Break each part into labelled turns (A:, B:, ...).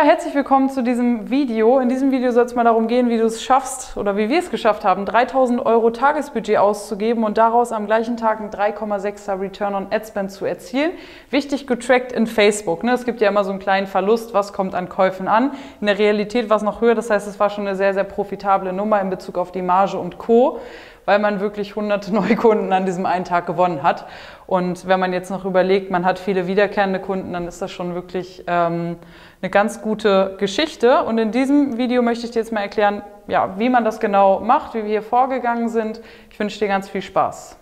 A: Ja, herzlich willkommen zu diesem Video. In diesem Video soll es mal darum gehen, wie du es schaffst oder wie wir es geschafft haben, 3000 Euro Tagesbudget auszugeben und daraus am gleichen Tag ein 3,6er Return on Ad Spend zu erzielen. Wichtig getrackt in Facebook. Ne? Es gibt ja immer so einen kleinen Verlust, was kommt an Käufen an. In der Realität war es noch höher, das heißt, es war schon eine sehr, sehr profitable Nummer in Bezug auf die Marge und Co weil man wirklich hunderte Neukunden an diesem einen Tag gewonnen hat. Und wenn man jetzt noch überlegt, man hat viele wiederkehrende Kunden, dann ist das schon wirklich ähm, eine ganz gute Geschichte. Und in diesem Video möchte ich dir jetzt mal erklären, ja, wie man das genau macht, wie wir hier vorgegangen sind. Ich wünsche dir ganz viel Spaß.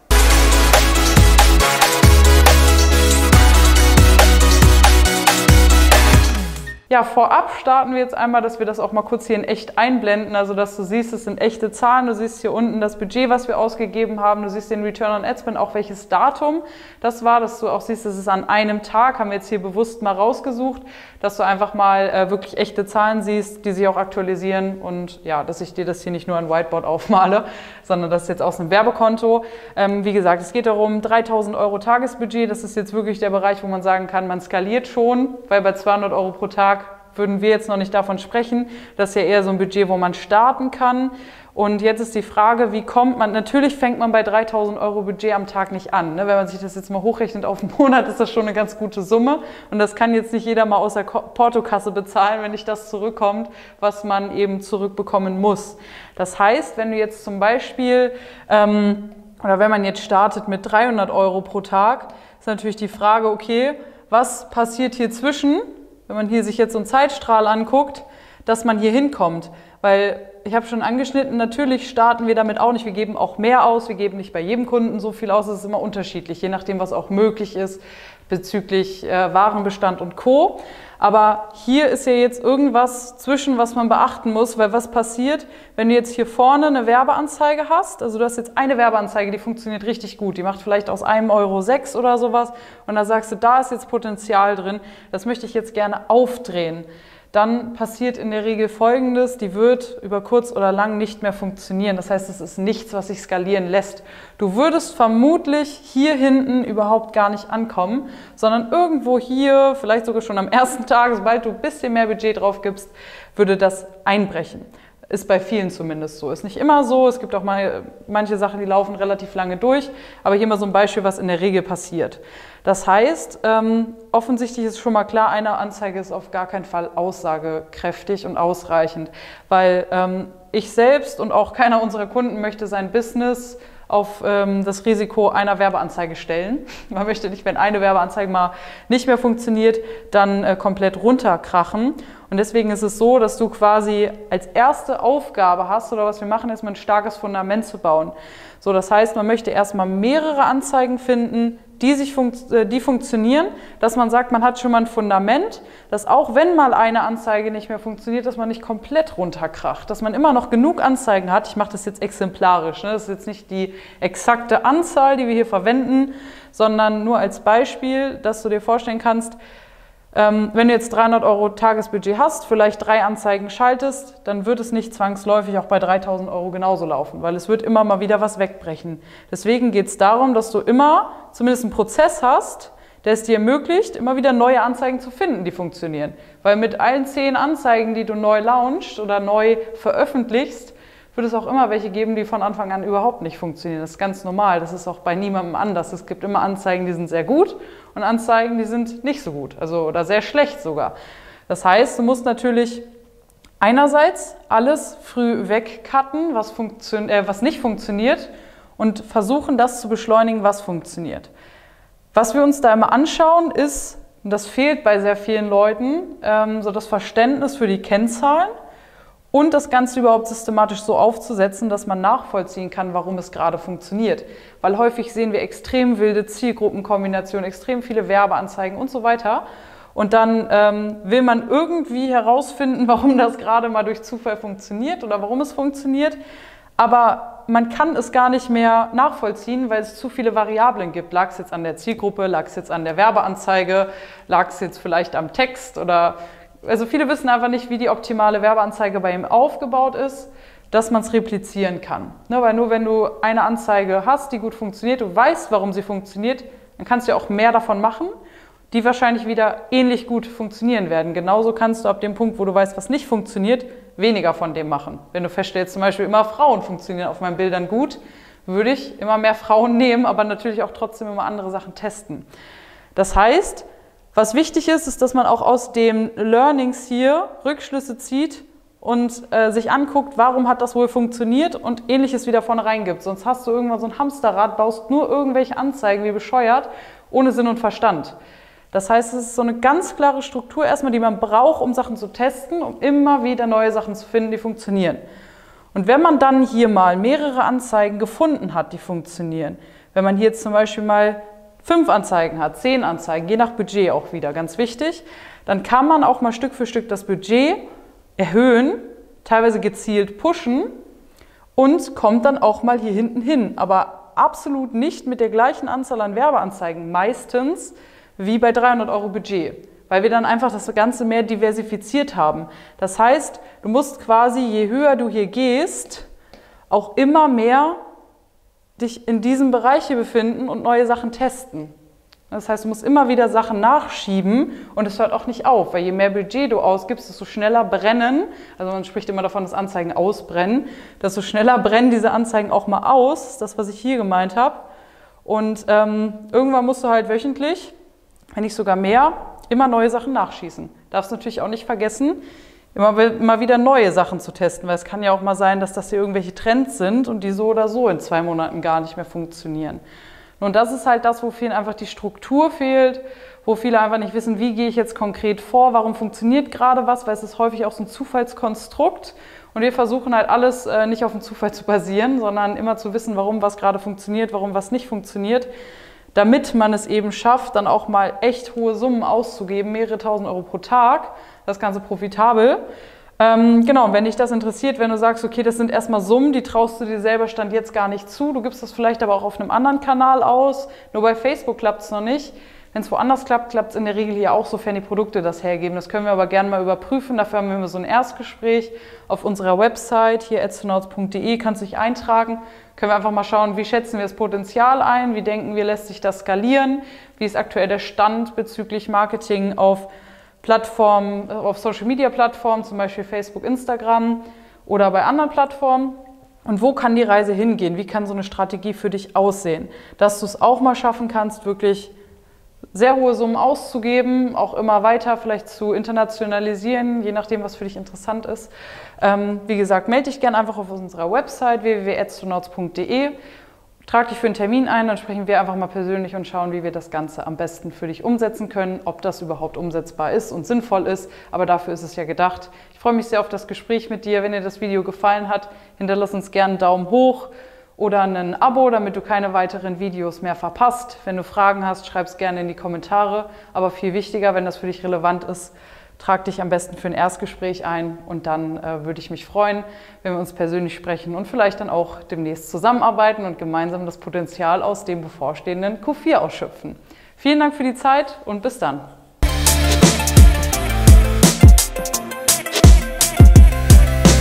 A: Ja, vorab starten wir jetzt einmal, dass wir das auch mal kurz hier in echt einblenden, also dass du siehst, es sind echte Zahlen, du siehst hier unten das Budget, was wir ausgegeben haben, du siehst den Return on Ad Spend, auch welches Datum das war, dass du auch siehst, es ist an einem Tag, haben wir jetzt hier bewusst mal rausgesucht, dass du einfach mal äh, wirklich echte Zahlen siehst, die sich auch aktualisieren. Und ja, dass ich dir das hier nicht nur ein Whiteboard aufmale, sondern das ist jetzt aus einem Werbekonto. Ähm, wie gesagt, es geht darum, 3000 Euro Tagesbudget, das ist jetzt wirklich der Bereich, wo man sagen kann, man skaliert schon, weil bei 200 Euro pro Tag würden wir jetzt noch nicht davon sprechen. Das ist ja eher so ein Budget, wo man starten kann. Und jetzt ist die Frage, wie kommt man, natürlich fängt man bei 3000 Euro Budget am Tag nicht an. Ne? Wenn man sich das jetzt mal hochrechnet auf einen Monat, ist das schon eine ganz gute Summe. Und das kann jetzt nicht jeder mal aus der Portokasse bezahlen, wenn nicht das zurückkommt, was man eben zurückbekommen muss. Das heißt, wenn du jetzt zum Beispiel, ähm, oder wenn man jetzt startet mit 300 Euro pro Tag, ist natürlich die Frage, okay, was passiert hier zwischen, wenn man hier sich jetzt so einen Zeitstrahl anguckt, dass man hier hinkommt. Weil ich habe schon angeschnitten, natürlich starten wir damit auch nicht. Wir geben auch mehr aus. Wir geben nicht bei jedem Kunden so viel aus. Es ist immer unterschiedlich, je nachdem, was auch möglich ist bezüglich äh, Warenbestand und Co. Aber hier ist ja jetzt irgendwas zwischen, was man beachten muss, weil was passiert, wenn du jetzt hier vorne eine Werbeanzeige hast, also du hast jetzt eine Werbeanzeige, die funktioniert richtig gut, die macht vielleicht aus einem Euro sechs oder sowas. Und da sagst du, da ist jetzt Potenzial drin, das möchte ich jetzt gerne aufdrehen dann passiert in der Regel Folgendes, die wird über kurz oder lang nicht mehr funktionieren. Das heißt, es ist nichts, was sich skalieren lässt. Du würdest vermutlich hier hinten überhaupt gar nicht ankommen, sondern irgendwo hier, vielleicht sogar schon am ersten Tag, sobald du ein bisschen mehr Budget drauf gibst, würde das einbrechen. Ist bei vielen zumindest so. Ist nicht immer so. Es gibt auch mal manche Sachen, die laufen relativ lange durch. Aber hier mal so ein Beispiel, was in der Regel passiert. Das heißt, ähm, offensichtlich ist schon mal klar, eine Anzeige ist auf gar keinen Fall aussagekräftig und ausreichend. Weil ähm, ich selbst und auch keiner unserer Kunden möchte sein Business auf ähm, das Risiko einer Werbeanzeige stellen. Man möchte nicht, wenn eine Werbeanzeige mal nicht mehr funktioniert, dann äh, komplett runterkrachen. Und deswegen ist es so, dass du quasi als erste Aufgabe hast, oder was wir machen, ist, ein starkes Fundament zu bauen. So, das heißt, man möchte erstmal mehrere Anzeigen finden, die, sich funkt, äh, die funktionieren, dass man sagt, man hat schon mal ein Fundament, dass auch wenn mal eine Anzeige nicht mehr funktioniert, dass man nicht komplett runterkracht, dass man immer noch genug Anzeigen hat. Ich mache das jetzt exemplarisch, ne? das ist jetzt nicht die exakte Anzahl, die wir hier verwenden, sondern nur als Beispiel, dass du dir vorstellen kannst, ähm, wenn du jetzt 300 Euro Tagesbudget hast, vielleicht drei Anzeigen schaltest, dann wird es nicht zwangsläufig auch bei 3000 Euro genauso laufen, weil es wird immer mal wieder was wegbrechen. Deswegen geht es darum, dass du immer zumindest einen Prozess hast, der es dir ermöglicht, immer wieder neue Anzeigen zu finden, die funktionieren. Weil mit allen zehn Anzeigen, die du neu launchst oder neu veröffentlichst, wird es auch immer welche geben, die von Anfang an überhaupt nicht funktionieren. Das ist ganz normal. Das ist auch bei niemandem anders. Es gibt immer Anzeigen, die sind sehr gut und Anzeigen, die sind nicht so gut, also oder sehr schlecht sogar. Das heißt, du musst natürlich einerseits alles früh wegcutten, was, äh, was nicht funktioniert und versuchen, das zu beschleunigen, was funktioniert. Was wir uns da immer anschauen, ist, und das fehlt bei sehr vielen Leuten, ähm, so das Verständnis für die Kennzahlen und das Ganze überhaupt systematisch so aufzusetzen, dass man nachvollziehen kann, warum es gerade funktioniert. Weil häufig sehen wir extrem wilde Zielgruppenkombinationen, extrem viele Werbeanzeigen und so weiter. Und dann ähm, will man irgendwie herausfinden, warum das gerade mal durch Zufall funktioniert oder warum es funktioniert. Aber man kann es gar nicht mehr nachvollziehen, weil es zu viele Variablen gibt. Lag es jetzt an der Zielgruppe, lag es jetzt an der Werbeanzeige, lag es jetzt vielleicht am Text oder also viele wissen einfach nicht, wie die optimale Werbeanzeige bei ihm aufgebaut ist, dass man es replizieren kann. Ne, weil nur wenn du eine Anzeige hast, die gut funktioniert, du weißt, warum sie funktioniert, dann kannst du ja auch mehr davon machen. die wahrscheinlich wieder ähnlich gut funktionieren werden. Genauso kannst du ab dem Punkt, wo du weißt, was nicht funktioniert, weniger von dem machen. Wenn du feststellst, zum Beispiel immer Frauen funktionieren auf meinen Bildern gut, würde ich immer mehr Frauen nehmen, aber natürlich auch trotzdem immer andere Sachen testen. Das heißt, was wichtig ist, ist, dass man auch aus den Learnings hier Rückschlüsse zieht und äh, sich anguckt, warum hat das wohl funktioniert und ähnliches wieder vorne reingibt. Sonst hast du irgendwann so ein Hamsterrad, baust nur irgendwelche Anzeigen wie bescheuert, ohne Sinn und Verstand. Das heißt, es ist so eine ganz klare Struktur erstmal, die man braucht, um Sachen zu testen, um immer wieder neue Sachen zu finden, die funktionieren. Und wenn man dann hier mal mehrere Anzeigen gefunden hat, die funktionieren, wenn man hier zum Beispiel mal fünf Anzeigen hat, zehn Anzeigen, je nach Budget auch wieder, ganz wichtig, dann kann man auch mal Stück für Stück das Budget erhöhen, teilweise gezielt pushen und kommt dann auch mal hier hinten hin. Aber absolut nicht mit der gleichen Anzahl an Werbeanzeigen, meistens wie bei 300 Euro Budget, weil wir dann einfach das Ganze mehr diversifiziert haben. Das heißt, du musst quasi, je höher du hier gehst, auch immer mehr dich in diesem Bereich hier befinden und neue Sachen testen. Das heißt, du musst immer wieder Sachen nachschieben und es hört auch nicht auf, weil je mehr Budget du ausgibst, desto schneller brennen, also man spricht immer davon, dass Anzeigen ausbrennen, desto schneller brennen diese Anzeigen auch mal aus, das, was ich hier gemeint habe. Und ähm, irgendwann musst du halt wöchentlich, wenn nicht sogar mehr, immer neue Sachen nachschießen. Darfst natürlich auch nicht vergessen, immer, immer wieder neue Sachen zu testen, weil es kann ja auch mal sein, dass das hier irgendwelche Trends sind und die so oder so in zwei Monaten gar nicht mehr funktionieren. Und das ist halt das, wo vielen einfach die Struktur fehlt, wo viele einfach nicht wissen, wie gehe ich jetzt konkret vor, warum funktioniert gerade was, weil es ist häufig auch so ein Zufallskonstrukt. Und wir versuchen halt alles äh, nicht auf dem Zufall zu basieren, sondern immer zu wissen, warum was gerade funktioniert, warum was nicht funktioniert, damit man es eben schafft, dann auch mal echt hohe Summen auszugeben, mehrere tausend Euro pro Tag, das Ganze profitabel. Ähm, genau, wenn dich das interessiert, wenn du sagst, okay, das sind erstmal Summen, die traust du dir selber Stand jetzt gar nicht zu, du gibst das vielleicht aber auch auf einem anderen Kanal aus, nur bei Facebook klappt es noch nicht. Wenn es woanders klappt, klappt es in der Regel hier auch, sofern die Produkte das hergeben. Das können wir aber gerne mal überprüfen. Dafür haben wir so ein Erstgespräch auf unserer Website, hier adstonauts.de, kannst du dich eintragen. Können wir einfach mal schauen, wie schätzen wir das Potenzial ein, wie denken wir, lässt sich das skalieren, wie ist aktuell der Stand bezüglich Marketing auf Plattformen, auf Social Media Plattformen, zum Beispiel Facebook, Instagram oder bei anderen Plattformen. Und wo kann die Reise hingehen? Wie kann so eine Strategie für dich aussehen? Dass du es auch mal schaffen kannst, wirklich sehr hohe Summen auszugeben, auch immer weiter vielleicht zu internationalisieren, je nachdem, was für dich interessant ist. Ähm, wie gesagt, melde dich gerne einfach auf unserer Website www.astronauts.de Trag dich für einen Termin ein, dann sprechen wir einfach mal persönlich und schauen, wie wir das Ganze am besten für dich umsetzen können, ob das überhaupt umsetzbar ist und sinnvoll ist. Aber dafür ist es ja gedacht. Ich freue mich sehr auf das Gespräch mit dir. Wenn dir das Video gefallen hat, hinterlass uns gerne einen Daumen hoch oder ein Abo, damit du keine weiteren Videos mehr verpasst. Wenn du Fragen hast, schreib es gerne in die Kommentare. Aber viel wichtiger, wenn das für dich relevant ist, Trag dich am besten für ein Erstgespräch ein und dann äh, würde ich mich freuen, wenn wir uns persönlich sprechen und vielleicht dann auch demnächst zusammenarbeiten und gemeinsam das Potenzial aus dem bevorstehenden Q4 ausschöpfen. Vielen Dank für die Zeit und bis dann.